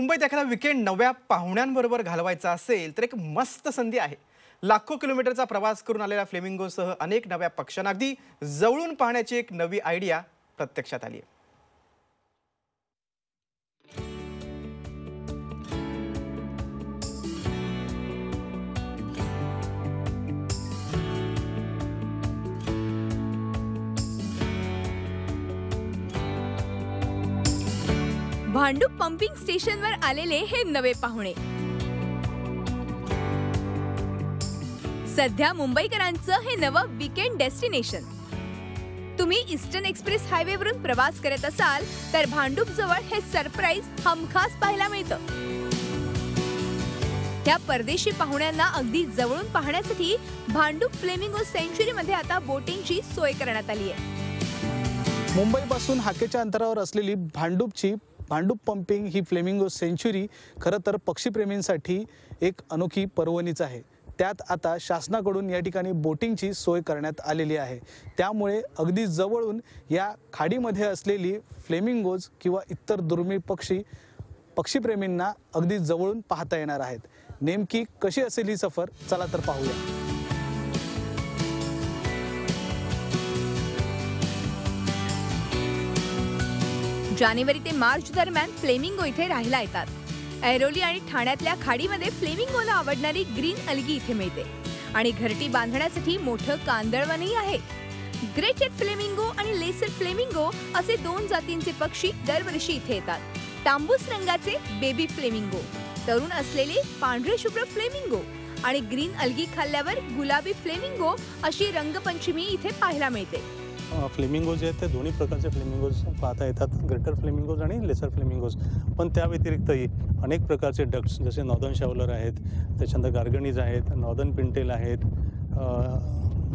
मुंबईत एखादा विकेंड नव्या पाहुण्यांबरोबर घालवायचा असेल तर एक मस्त संधी आहे. लाखो किलोमीटरचा प्रवास करून आलेल्या फ्लेमिंगोसह अनेक नव्या पक्ष्यांना अगदी जवळून पाहण्याची एक नवी आयडिया प्रत्यक्षात आली आहे. भांडूप पंपिंग स्टेशनवर आलेले हे नवे पाहुणे. सध्या मुंबईकरांचं हे नवं विकेंड डेस्टिनेशन तुम्ही ईस्टर्न एक्सप्रेस हायवेवरून प्रवास करत असाल तर भांडूप जवळ हे सरप्राईज हमखास पाहायला मिळतं. त्या परदेशी पाहुण्यांना अगदी जवळून पाहण्यासाठी भांडूप फ्लेमिंगो सेंच्युरी मध्ये आता बोटिंगची सोय करण्यात आली आहे मुंबईपासून हाकेच्या अंतरावर असलेली भांडूपची भांडूप पंपिंग ही फ्लेमिंगो सेंच्युरी खरं तर पक्षीप्रेमींसाठी एक अनोखी पर्वणीच आहे. त्यात आता शासनाकडून या ठिकाणी बोटिंगची सोय करण्यात आलेली आहे. त्यामुळे अगदी जवळून या खाडीमध्ये असलेली फ्लेमिंगोज किंवा इतर दुर्मिळ पक्षी पक्षीप्रेमींना अगदी जवळून पाहता येणार आहेत. नेमकी कशी असेल ही सफर? चला तर पाहूया. जानेवारी ते मार्च दरम्यान फ्लेमिंगो इथे राहायला येतात. ऐरोली आणि ठाण्यातल्या खाडीमध्ये फ्लेमिंगोला आवडणारी ग्रीन अलगी इथे मिळते. आणि घरटी बांधण्यासाठी मोठं कांदळवनही आहे. ग्रेटेड फ्लेमिंगो आणि लेसर फ्लेमिंगो असे दोन जातींचे पक्षी दरवर्षी इथे येतात. तांबूस रंगाचे बेबी फ्लेमिंगो तरुण असलेले पांढरे शुभ्र फ्लेमिंगो आणि ग्रीन अलगी खाल्ल्यावर गुलाबी फ्लेमिंगो अशी रंगपंचमी इथे पाहायला मिळते. फ्लेमिंगोज जे आहेत ते दोन्ही प्रकारचे फ्लेमिंगोज पाहता येतात. ग्रेटर फ्लेमिंगोज आणि लेसर फ्लेमिंगोज पण त्या व्यतिरिक्तही अनेक प्रकारचे डक्ट्स जसे नॉर्दन शावलर आहेत त्याच्यानंतर गार्गनीज आहेत नॉर्दन पिंटेल आहेत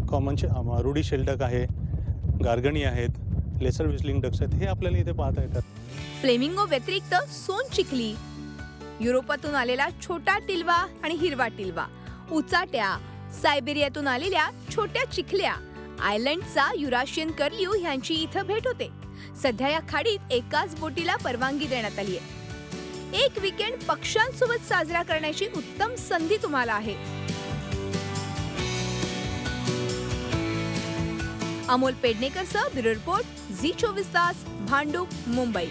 कॉमन शे रुडी शेल्डक आहे गार्गणी आहेत लेसर विस्लिंग डक्स आहेत हे आपल्याला इथे पाहता येतात. फ्लेमिंगो व्यतिरिक्त सोन चिखली युरोपातून आलेला छोटा टिलवा आणि हिरवा टिलवा उचाट्या सायबेरियातून आलेल्या छोट्या चिखल्या आयलंडचा युराशियन कर्ल्यू ह्यांची इथं भेट होते. सध्या या खाडीत एकाच बोटीला परवानगी देण्यात आली आहे एक विकेंड पक्ष्यांसोबत साजरा करण्याची उत्तम संधी तुम्हाला आहे. अमोल पेडणेकरसह ब्युरो रिपोर्ट झी चोवीस तास भांडूप मुंबई.